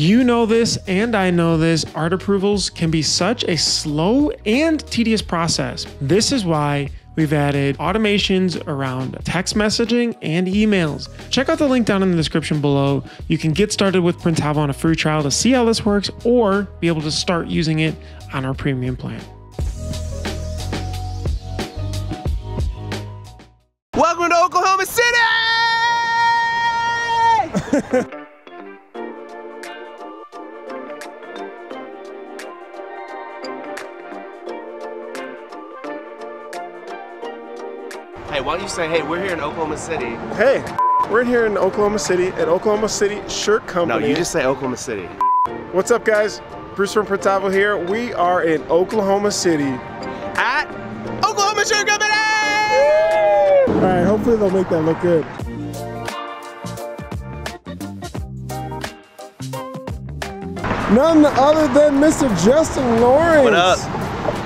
You know this, and I know this. Art approvals can be such a slow and tedious process. This is why we've added automations around text messaging and emails. Check out the link down in the description below. You can get started with Printavo on a free trial to see how this works or be able to start using it on our premium plan. Welcome to Oklahoma City! why don't you say, hey, we're here in Oklahoma City. Hey, we're in here in Oklahoma City at Oklahoma City Shirt Company. No, you just say Oklahoma City. What's up, guys? Bruce from Printavo here. We are in Oklahoma City. At Oklahoma Shirt Company! All right, hopefully they'll make that look good. None other than Mr. Justin Lawrence. What up?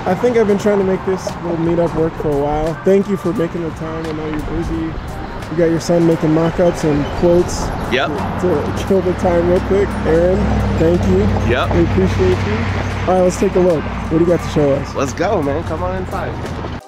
I think I've been trying to make this little meetup work for a while. Thank you for making the time. I know you're busy. You got your son making mock-ups and quotes Yep. to kill the time real quick. Aaron, thank you. Yep. We appreciate you. All right, let's take a look. What do you got to show us? Let's go, man. Come on inside.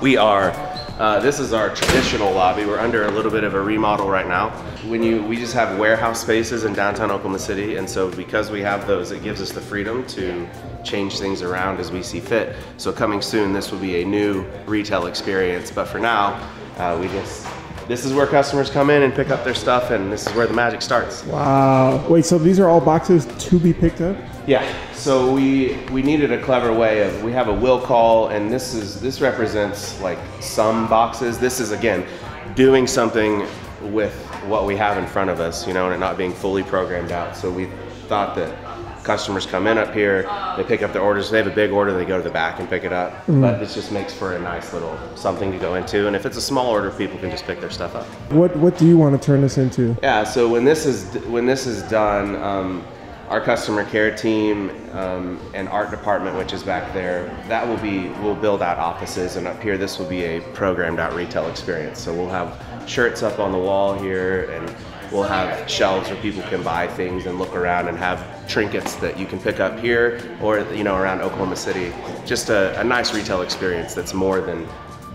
We are. Uh, this is our traditional lobby. We're under a little bit of a remodel right now. When you, we just have warehouse spaces in downtown Oklahoma City, and so because we have those, it gives us the freedom to change things around as we see fit. So coming soon, this will be a new retail experience. But for now, uh, we just this is where customers come in and pick up their stuff, and this is where the magic starts. Wow. Wait, so these are all boxes to be picked up? Yeah. So we we needed a clever way of we have a will call and this is this represents like some boxes. This is again doing something with what we have in front of us, you know, and it not being fully programmed out. So we thought that customers come in up here, they pick up their orders. They have a big order, they go to the back and pick it up. But this just makes for a nice little something to go into. And if it's a small order, people can just pick their stuff up. What What do you want to turn this into? Yeah, so when this is when this is done, um, our customer care team um, and art department, which is back there, that will be we'll build out offices, and up here this will be a programmed out retail experience. So we'll have shirts up on the wall here, and we'll have shelves where people can buy things and look around and have trinkets that you can pick up here or you know around Oklahoma City. Just a, a nice retail experience that's more than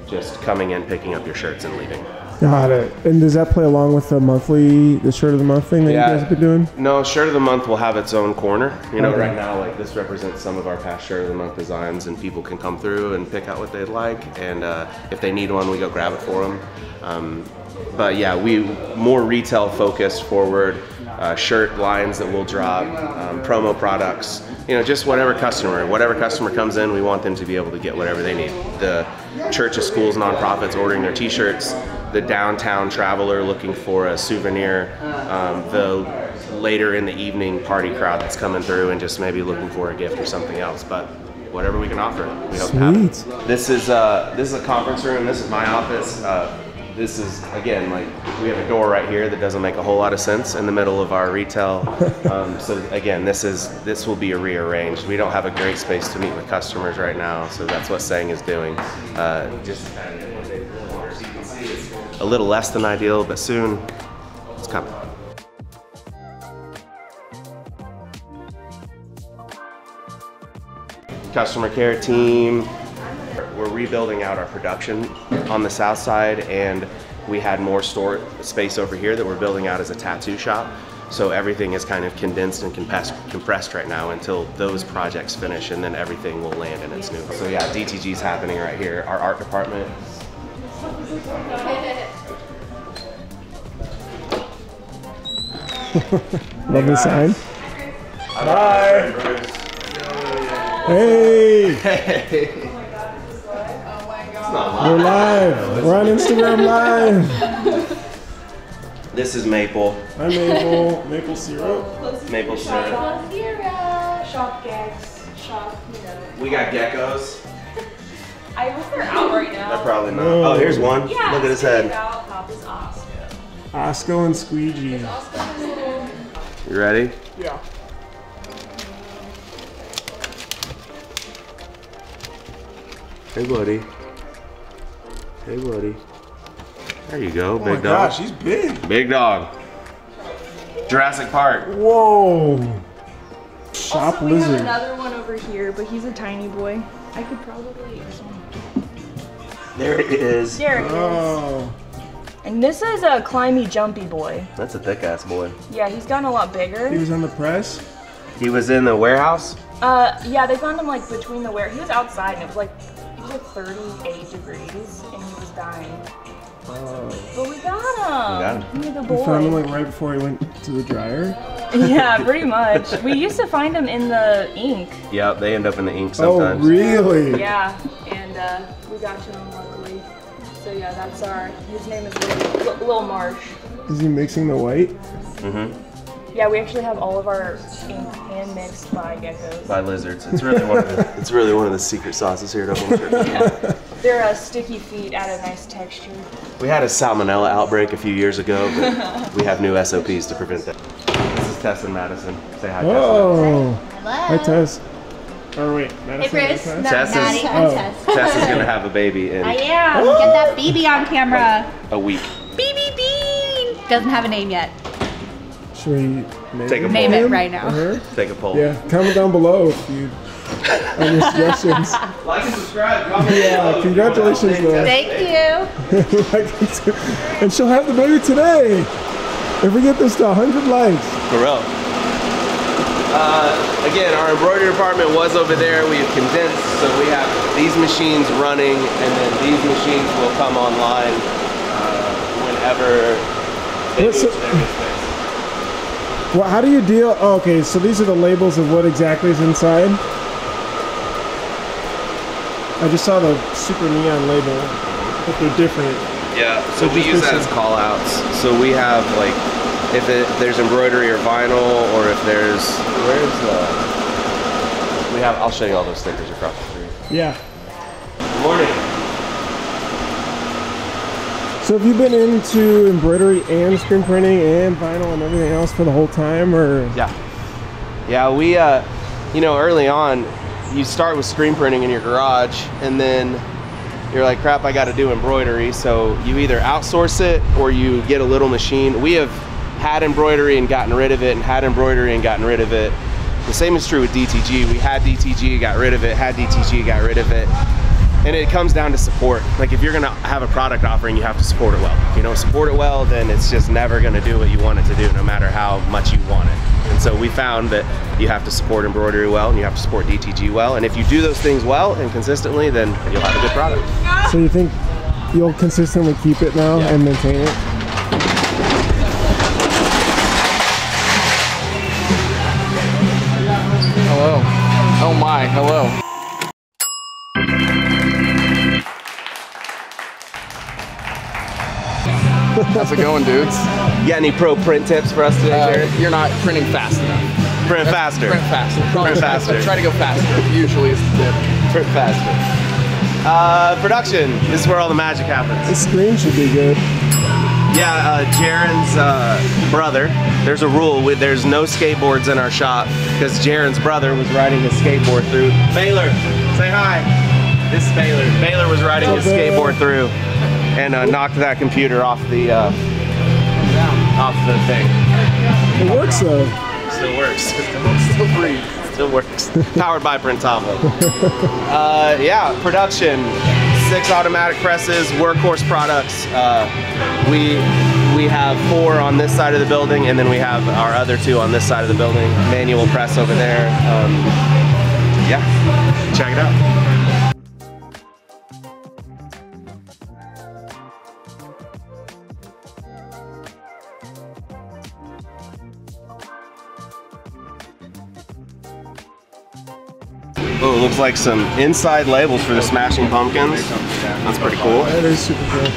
just coming in, picking up your shirts and leaving. Got it. And does that play along with the monthly, the shirt of the month thing that you guys have been doing? No, shirt of the month will have its own corner. You know, Okay. right now, like this represents some of our past shirt of the month designs, and people can come through and pick out what they'd like. And uh, if they need one, we go grab it for them. Um, but yeah, we more retail focused, forward uh, shirt lines that we'll drop, um, promo products. You know, just whatever customer, whatever customer comes in, we want them to be able to get whatever they need. The churches, schools, nonprofits ordering their T-shirts, the downtown traveler looking for a souvenir, um, the later in the evening party crowd that's coming through and just maybe looking for a gift or something else. But whatever we can offer, we hope to have. it. Sweet. This is uh, this is a conference room. This is my office. Uh, this is again like we have a door right here that doesn't make a whole lot of sense in the middle of our retail. Um, so again, this is this will be a rearranged. We don't have a great space to meet with customers right now, so that's what Sang is doing. Uh, just as you can see, it's a little less than ideal, but soon it's coming. customer care team. We're rebuilding out our production on the south side, and we had more store space over here that we're building out as a tattoo shop. So everything is kind of condensed and compressed, compressed right now until those projects finish, and then everything will land in its new. So yeah, DTG is happening right here. Our art department. Lovely sign. Bye. Hey, we're live. We're on Instagram Live. This is maple, I'm Maple. Maple syrup. maple syrup. Zero. Shop gags. Shop, you know. We got geckos. I hope they're out right now. They're probably not. Oh, here's one. Yeah. Look at his head. About, Pop is. Osco and Squeegee. Oscar has a little. You ready? Yeah. Hey, buddy. Hey, buddy. There you go, Oh my big dog. gosh, he's big. Big dog. Jurassic Park. Whoa. Shop also, we have another one over here, but he's a tiny boy. I could probably. There it is. There it is. Oh. And this is a climby, jumpy boy. That's a thick ass boy. Yeah, he's gotten a lot bigger. He was on the press. He was in the warehouse. Uh, yeah, they found him like between the where he was outside, and it was like it was like 38 degrees, and he was dying. Oh. But we got him. We got him. He's a We found him like right before he went to the dryer. yeah, pretty much. We used to find them in the ink. Yeah, they end up in the ink sometimes. Oh, sometimes. really? Yeah, and uh, we got to him luckily. So yeah, that's our. His name is Lil, Lil Marsh. Is he mixing the white? Mm-hmm. Yeah, we actually have all of our ink hand mixed by geckos. By lizards. It's really one of the. It's really one of the secret sauces here at Open Their uh, sticky feet add a nice texture. We had a salmonella outbreak a few years ago, but we have new SOPs to prevent that. This is Tess and Madison. Say hi, Oh. Hello. Hi, Tess. Or wait, Hey, Madison. Bruce. Tess? No, Tess is- Maddie. I'm Oh. Tess. Tess. Tess is gonna have a baby in I am. Get that baby on camera. a week. BB Bean. Doesn't have a name yet. Should we name, Take a? Name it right now. Or her? Take a poll. Yeah, comment down below if you have your suggestions. Like and subscribe. Comment Yeah, below. congratulations, though. Thank you. and she'll have the baby today. If we get this to 100 likes. For real. Uh, again, our embroidery department was over there. We have condensed, so we have these machines running, and then these machines will come online uh, whenever they What's move it- to their new space. Well, how do you deal? Oh, okay, so these are the labels of what exactly is inside. I just saw the super neon label, but they're different. Yeah, so we use that as call outs. So we have like, if it, there's embroidery or vinyl, or if there's, where's the, we have, I'll show you all those stickers across the street. Yeah. Good morning. So have you been into embroidery and screen printing and vinyl and everything else for the whole time, or? Yeah. Yeah, we, uh, you know, early on, you start with screen printing in your garage, and then you're like, crap, I got to do embroidery. So you either outsource it or you get a little machine. We have had embroidery and gotten rid of it, and had embroidery and gotten rid of it. The same is true with DTG. We had DTG, got rid of it, had DTG, got rid of it. And it comes down to support. Like if you're gonna have a product offering, you have to support it well. If you don't support it well, then it's just never gonna do what you want it to do, no matter how much you want it. And so we found that you have to support embroidery well, and you have to support DTG well. And if you do those things well and consistently, then you'll have a good product. So you think you'll consistently keep it now and maintain it? Hello. Oh my, hello. How's it going, dudes? You got any pro print tips for us today, Uh, Jared? you're not printing fast enough. Print faster. Print faster. Print try- faster. Try to go faster. Usually is the tip. Print faster. Uh, production. This is where all the magic happens. The screen should be good. Yeah, uh, Jaren's uh, brother. There's a rule with there's no skateboards in our shop because Jaren's brother was riding his skateboard through. Baylor, say hi. This is Baylor. Baylor was riding his Baylor. skateboard through and uh, knocked that computer off the uh, off the thing. It works though. Still works. Still breathe. Still works. Powered by Printavo. uh, yeah, production. Six automatic presses, workhorse products. Uh, we we have four on this side of the building, and then we have our other two on this side of the building. Manual press over there. Um, yeah, check it out. Like some inside labels for the Smashing Pumpkins. That's pretty cool. That is super cool.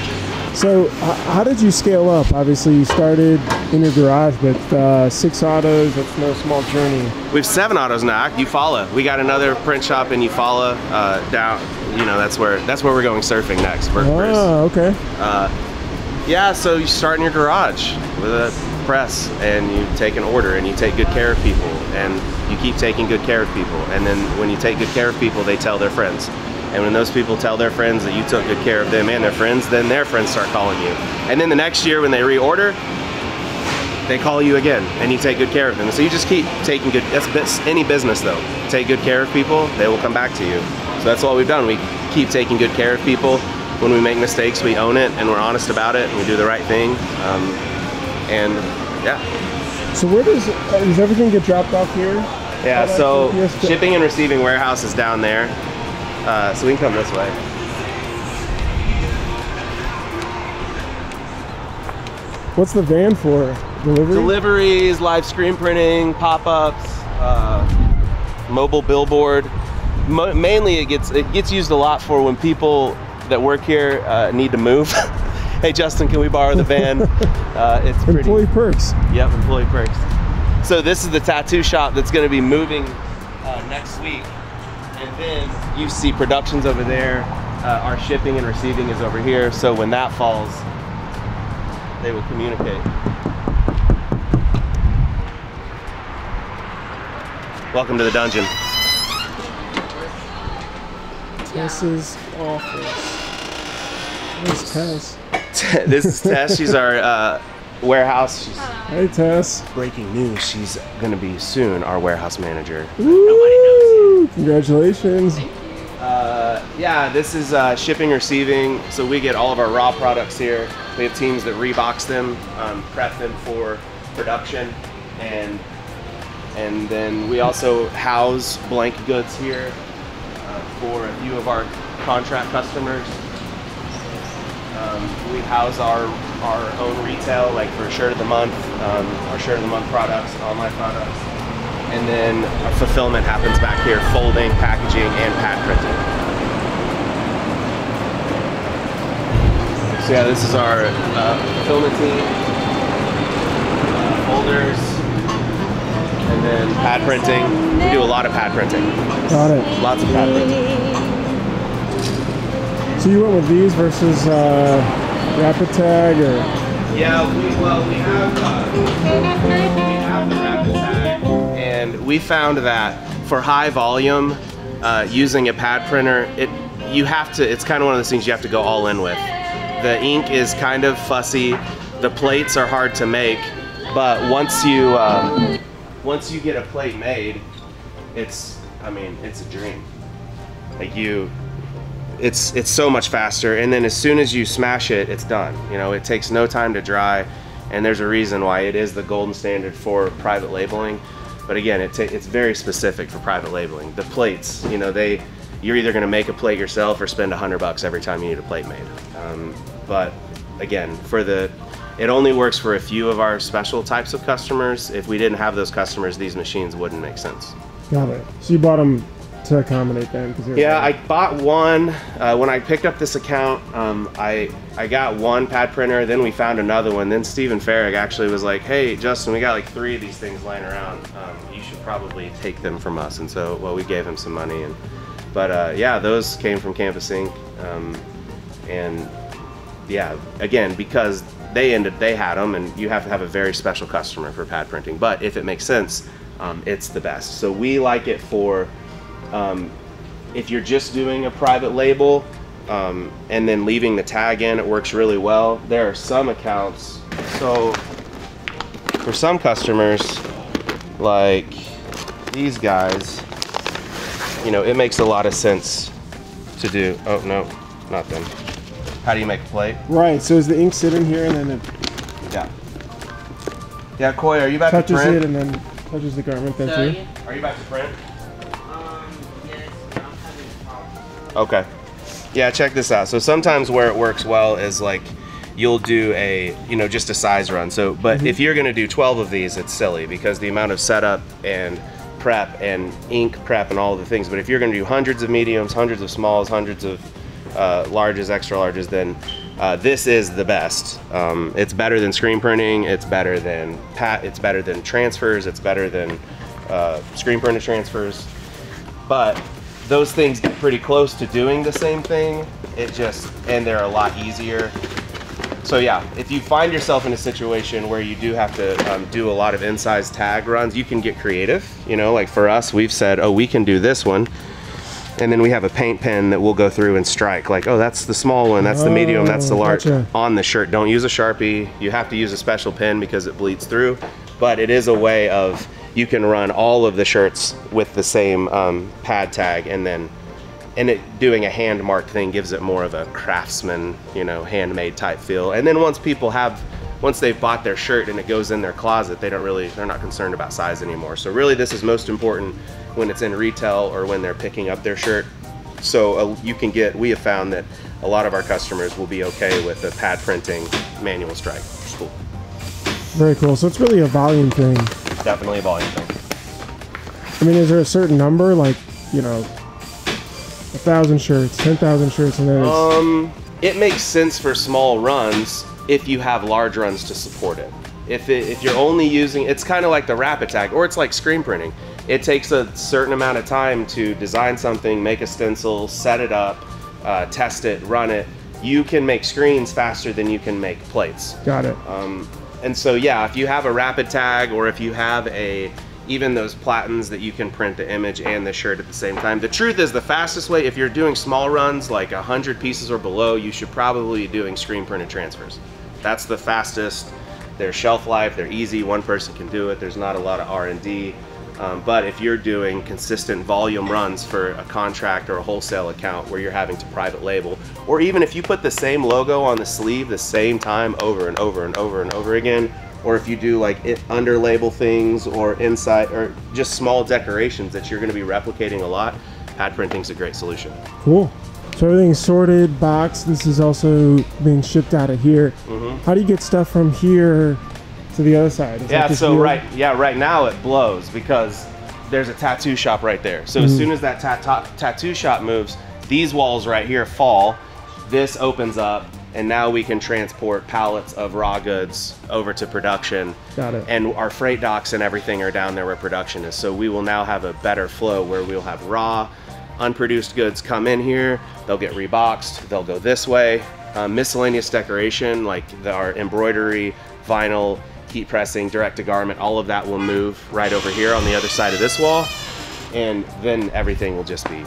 So, how did you scale up? Obviously, you started in your garage with uh, six autos. That's no small journey. We have seven autos now. Eufaula. We got another print shop in Eufaula uh, down. You know, that's where that's where we're going surfing next. We're- Oh, okay. yeah, so you start in your garage with a press, and you take an order, and you take good care of people, and you keep taking good care of people. And then when you take good care of people, they tell their friends. And when those people tell their friends that you took good care of them and their friends, then their friends start calling you. And then the next year when they reorder, they call you again and you take good care of them. So you just keep taking good, that's any business though. Take good care of people, they will come back to you. So that's what we've done. We keep taking good care of people. When we make mistakes, we own it and we're honest about it and we do the right thing. Um, and yeah. So where does does everything get dropped off here? Yeah, so so yes, the- shipping and receiving warehouse is down there. Uh, so we can come this way. What's the van for? Delivery. Deliveries, live screen printing, pop-ups, uh, mobile billboard. Mo- mainly, it gets it gets used a lot for when people that work here uh, need to move. hey, Justin, can we borrow the van? uh, it's pretty. Employee perks. Yep, employee perks. So this is the tattoo shop that's going to be moving uh, next week, and then you see productions over there. Uh, our shipping and receiving is over here. So when that falls, they will communicate. Welcome to the dungeon. Tess's office. Where's Tess? this is Tess. She's our uh, warehouse. She's Hey Tess. breaking news. She's going to be soon our warehouse manager. Woo! Congratulations. Uh, yeah, this is uh, shipping, receiving. So we get all of our raw products here. We have teams that rebox them, um, prep them for production, and and then we also house blank goods here uh, for a few of our contract customers. Um, we house our our own retail, like for shirt of the month, um, our shirt of the month products, online products, and then our fulfillment happens back here, folding, packaging, and pad printing. So yeah, this is our uh, fulfillment team, uh, folders, and then pad printing. We do a lot of pad printing, Got it. lots of pad printing. So you went with these versus uh, Rapid Tag or Yeah, we well we have uh, we have the rapid tag, and we found that for high volume, uh, using a pad printer, it you have to. It's kind of one of those things you have to go all in with. The ink is kind of fussy. The plates are hard to make, but once you uh, once you get a plate made, it's I mean it's a dream. Like you, it's it's so much faster and then as soon as you smash it it's done. You know it takes no time to dry and there's a reason why. It is the golden standard for private labeling but again it it's very specific for private labeling. The plates you know they you're either going to make a plate yourself or spend a hundred bucks every time you need a plate made. Um, but again for the it only works for a few of our special types of customers. If we didn't have those customers these machines wouldn't make sense. Got it. So you bought them to accommodate them Yeah, I bought one uh, when I picked up this account. Um, I I got one pad printer, then we found another one. Then Stephen Farrig actually was like, "Hey, Justin, we got like three of these things lying around. Um, you should probably take them from us." And so, well, we gave him some money, and but uh, yeah, those came from Campus Ink, um, and yeah, again because they ended they had them, and you have to have a very special customer for pad printing. But if it makes sense, um, it's the best. So we like it for um, if you're just doing a private label um, and then leaving the tag in, it works really well. There are some accounts, so for some customers, like these guys, you know, it makes a lot of sense to do. Oh no, not them. How do you make a plate? right. So is the ink sitting here and then it Yeah. Yeah, Koi, are you about touches to print? it and then touches the garment then too? Are you about to print? Okay. Yeah, check this out. So sometimes where it works well is like you'll do a, you know, just a size run. So, but if you're going to do 12 of these, it's silly because the amount of setup and prep and ink prep and all the things. But if you're going to do hundreds of mediums, hundreds of smalls, hundreds of uh, larges, extra larges, then uh, this is the best. Um, it's better than screen printing. It's better than pat. It's better than transfers. It's better than uh, screen printed transfers but those things get pretty close to doing the same thing. It just, and they're a lot easier. So yeah, if you find yourself in a situation where you do have to um, do a lot of incised tag runs, you can get creative. You know, like for us, we've said, oh, we can do this one. and then we have a paint pen that we'll go through and strike like oh that's the small one that's the medium that's the Oh, large gotcha. on the shirt don't use a sharpie you have to use a special pen because it bleeds through but it is a way of you can run all of the shirts with the same um, pad tag and then and it doing a hand marked thing gives it more of a craftsman you know handmade type feel. And then once people have once they've bought their shirt and it goes in their closet they don't really they're not concerned about size anymore. So really this is most important when it's in retail or when they're picking up their shirt. So uh, you can get we have found that a lot of our customers will be okay with the pad printing manual strike. Which cool Very cool. So it's really a volume thing. definitely a volume thing I mean, is there a certain number, like you know, a thousand shirts, ten thousand shirts, and then it's, Um, it makes sense for small runs if you have large runs to support it. If, it, if you're only using, it's kind of like the rapid tag, or it's like screen printing. It takes a certain amount of time to design something, make a stencil, set it up, uh, test it, run it. You can make screens faster than you can make plates. got it. Um, and so yeah, if you have a rapid tag or if you have a even those platens that you can print the image and the shirt at the same time. The truth is the fastest way if you're doing small runs like 100 pieces or below, you should probably be doing screen printed transfers. That's the fastest. They're shelf life, they're easy, one person can do it. There's not a lot of R&D. Um, but if you're doing consistent volume runs for a contract or a wholesale account where you're having to private label, or even if you put the same logo on the sleeve the same time over and over and over and over again, or if you do like it, under label things or inside or just small decorations that you're going to be replicating a lot, pad printing's a great solution. Cool. So everything's sorted, boxed. This is also being shipped out of here. Mm-hmm. How do you get stuff from here to the other side? That Yeah, just so right, yeah, right now it blows because there's a tattoo shop right there. So as soon as that tat- ta- tattoo shop moves, these walls right here fall. This opens up, and now we can transport pallets of raw goods over to production. Got it. And our freight docks and everything are down there where production is. So we will now have a better flow where we'll have raw, unproduced goods come in here. They'll get reboxed. They'll go this way. Uh, miscellaneous decoration like the, our embroidery, vinyl, heat pressing, direct to garment, all of that will move right over here on the other side of this wall. And then everything will just be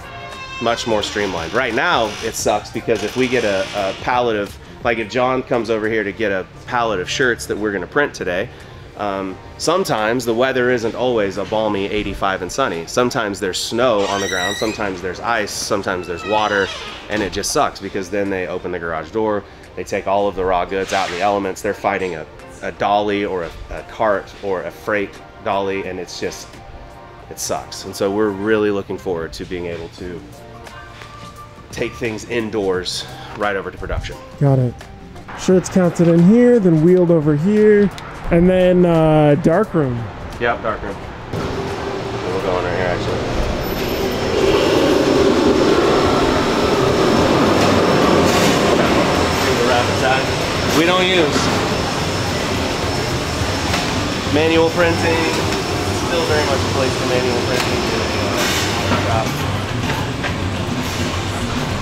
much more streamlined. Right now, it sucks because if we get a, a pallet of, like if John comes over here to get a pallet of shirts that we're gonna print today, um, sometimes the weather isn't always a balmy 85 and sunny. Sometimes there's snow on the ground, sometimes there's ice, sometimes there's water, and it just sucks because then they open the garage door, they take all of the raw goods out in the elements, they're fighting a, a dolly or a, a cart or a freight dolly, and it's just, it sucks. And so we're really looking forward to being able to take things indoors right over to production. Got it. Shirts counted in here, then wheeled over here, and then uh, darkroom. Yep, dark room. We'll go in right here actually. We don't use manual printing. Still very much a place for manual printing. in a, uh.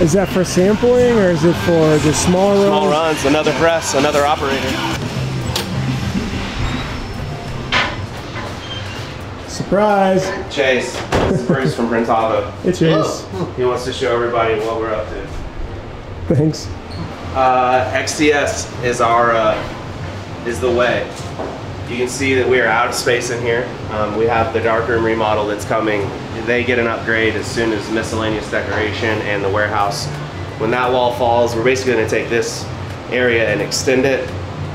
Is that for sampling or is it for just small runs? Small runs, another press, another operator. Surprise! Chase, this is Bruce from Printavo. Hey Chase. He wants to show everybody what we're up to. Thanks. Uh, XTS is our uh, is the way. You can see that we are out of space in here. Um, we have the darkroom remodel that's coming. They get an upgrade as soon as miscellaneous decoration and the warehouse. When that wall falls, we're basically going to take this area and extend it.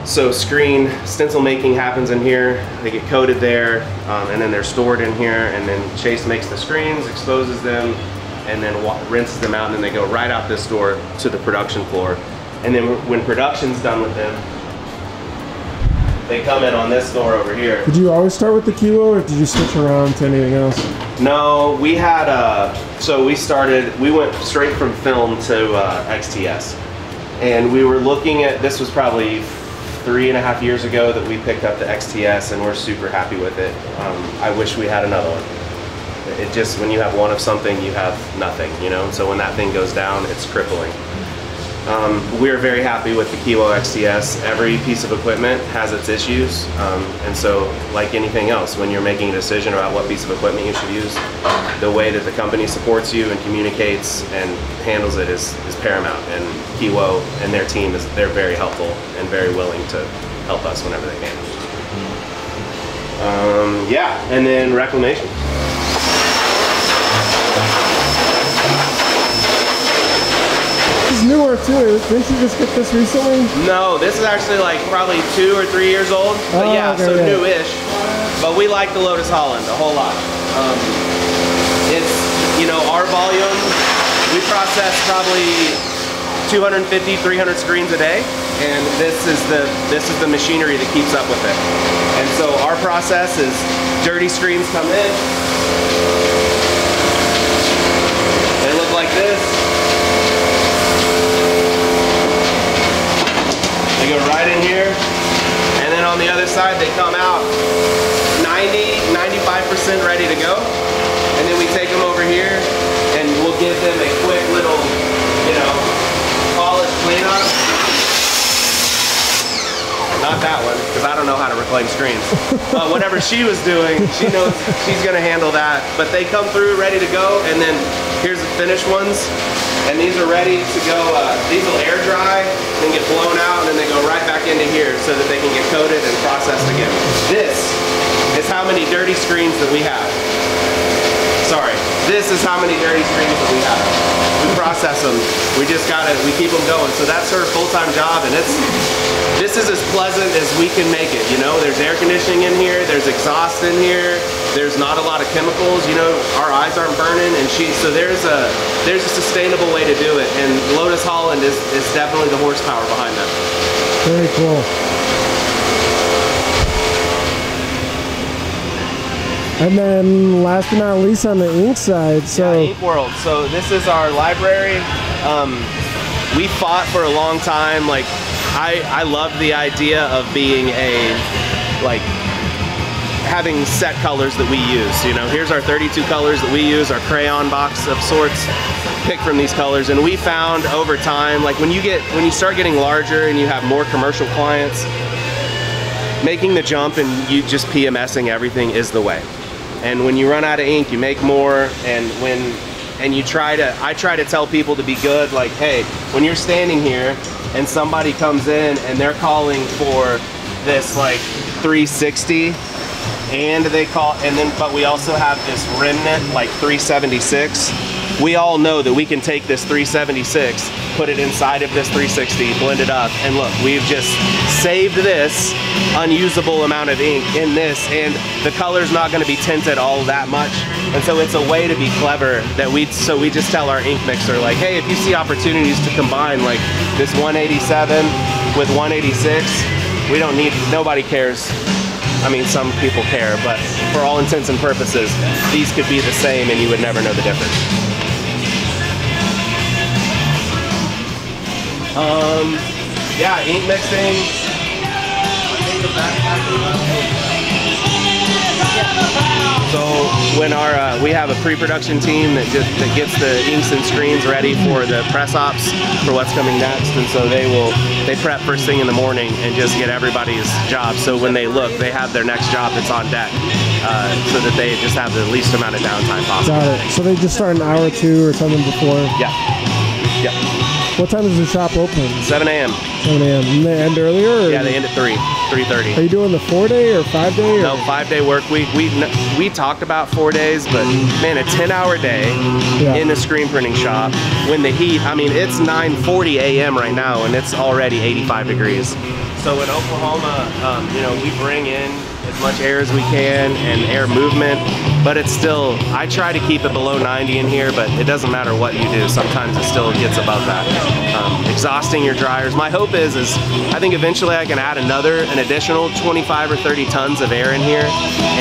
So screen stencil making happens in here. They get coated there, um, and then they're stored in here. And then Chase makes the screens, exposes them, and then rinses them out. And then they go right out this door to the production floor. And then when production's done with them, they come in on this door over here. Did you always start with the Kiwo or did you switch around to anything else? No, we had uh so we started we went straight from film to uh, XTS. And we were looking at this was probably three and a half years ago that we picked up the XTS and we're super happy with it. Um, I wish we had another one. It just when you have one of something you have nothing, you know? So when that thing goes down, it's crippling. Um, we're very happy with the Kiwo XTS. Every piece of equipment has its issues, um, and so like anything else, when you're making a decision about what piece of equipment you should use, the way that the company supports you and communicates and handles it is, is paramount. And Kiwo and their team is they're very helpful and very willing to help us whenever they can. Um, yeah, and then reclamation. Is newer too. Didn't you just get this recently? No, this is actually like probably two or three years old. But Oh, yeah, okay, so yeah. newish. But we like the Lotus Holland a whole lot. Um, it's, you know, our volume, we process probably 250, 300 screens a day. And this is the this is the machinery that keeps up with it. And so our process is dirty screens come in. They look like this. They go right in here. And then on the other side, they come out 90, 95% ready to go. And then we take them over here and we'll give them a quick little, you know, polish cleanup. Not that one, because I don't know how to reclaim screens. but whatever she was doing, she knows she's gonna handle that. But they come through ready to go, and then here's the finished ones. And these are ready to go, uh, these will air dry, then get blown out, and then they go right back into here so that they can get coated and processed again. This is how many dirty screens that we have. Sorry, this is how many dirty screens that we have. We process them. We just gotta, we keep them going. So that's her full-time job, and it's, this is as pleasant as we can make it. You know, there's air conditioning in here, there's exhaust in here, there's not a lot of chemicals. You know, our eyes aren't burning, and she, so there's a, there's a sustainable way to do it. And Lotus Holland is, is definitely the horsepower behind that. Very cool. And then last but not least on the ink side, so Yeah, Ink World. So this is our library. Um, we fought for a long time. Like, I I love the idea of being a like having set colors that we use. You know, here's our 32 colors that we use, our crayon box of sorts, pick from these colors. And we found over time, like when you get when you start getting larger and you have more commercial clients, making the jump and you just PMSing everything is the way. And when you run out of ink, you make more. And when and you try to, I try to tell people to be good. Like, hey, when you're standing here and somebody comes in and they're calling for this like 360 and they call and then but we also have this remnant like 376 we all know that we can take this 376 put it inside of this 360 blend it up and look we've just saved this unusable amount of ink in this and the color's not going to be tinted all that much. And so it's a way to be clever that we so we just tell our ink mixer like hey if you see opportunities to combine like this 187 with 186 we don't need nobody cares I mean, some people care, but for all intents and purposes, these could be the same and you would never know the difference. Um, yeah, ink mixing. So when our uh, we have a pre-production team that just that gets the inks and screens ready for the press ops for what's coming next, and so they will they prep first thing in the morning and just get everybody's job. So when they look, they have their next job that's on deck, uh, so that they just have the least amount of downtime possible. got it. So they just start an hour or two or something before. Yeah, yeah. What time does the shop open? 7 a.m. 7 a.m. And they end earlier? Or Yeah, they end at 3, 3:30. Are you doing the four day or five day? No, five day work week. We we talked about four days, but man, a 10 hour day Yeah. in the screen printing shop when the heat. I mean, it's 9:40 a.m. right now, and it's already 85 degrees. So in Oklahoma, um, you know, we bring in as much air as we can and air movement, but it's still. I try to keep it below 90 in here, but it doesn't matter what you do. Sometimes it still gets above that. Um, exhausting your dryers. My hope is, is I think eventually I can add another, an additional 25 or 30 tons of air in here,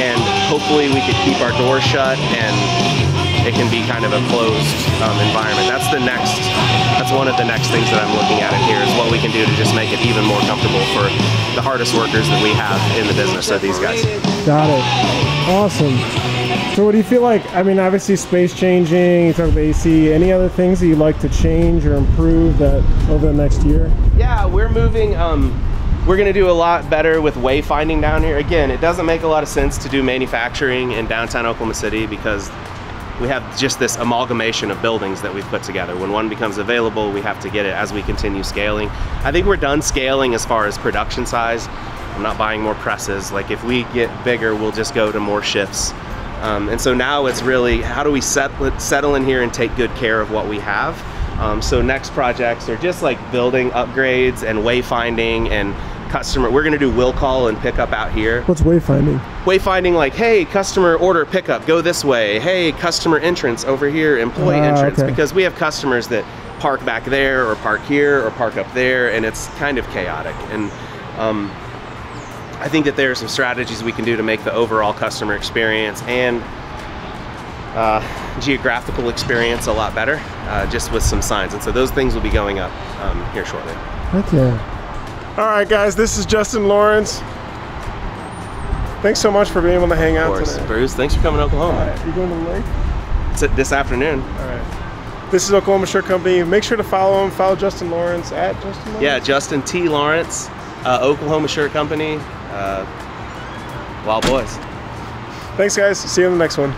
and hopefully we could keep our doors shut and it can be kind of a closed um, environment. That's the next. That's one of the next things that I'm looking at in here is what we can do to just make it even more comfortable for the hardest workers that we have in the business. So these guys. Got it. Awesome. So what do you feel like? I mean, obviously space changing. You talk about AC. Any other things that you'd like to change or improve that over the next year? Yeah, we're moving. Um, we're gonna do a lot better with wayfinding down here. Again, it doesn't make a lot of sense to do manufacturing in downtown Oklahoma City because we have just this amalgamation of buildings that we've put together. When one becomes available, we have to get it as we continue scaling. I think we're done scaling as far as production size. I'm not buying more presses. Like if we get bigger, we'll just go to more shifts. Um, and so now it's really how do we settle, settle in here and take good care of what we have. Um, so next projects are just like building upgrades and wayfinding and customer. We're gonna do will call and pickup out here. What's wayfinding? Wayfinding like, hey, customer order pickup, go this way. Hey, customer entrance over here, employee Ah, entrance. okay. Because we have customers that park back there or park here or park up there and it's kind of chaotic. And um, I think that there are some strategies we can do to make the overall customer experience and uh, geographical experience a lot better, uh, just with some signs. And so those things will be going up um, here shortly. Heck yeah. All right, guys. This is Justin Lawrence. Thanks so much for being able to hang Of out course, today. Bruce, thanks for coming to Oklahoma. All right, you going to the lake? It's this afternoon. All right. This is Oklahoma Shirt Company. Make sure to follow him. Follow Justin Lawrence at Justin Lawrence. Yeah, Justin T. Lawrence, uh, Oklahoma Shirt Company, uh, Wild Boys. Thanks, guys. See you in the next one.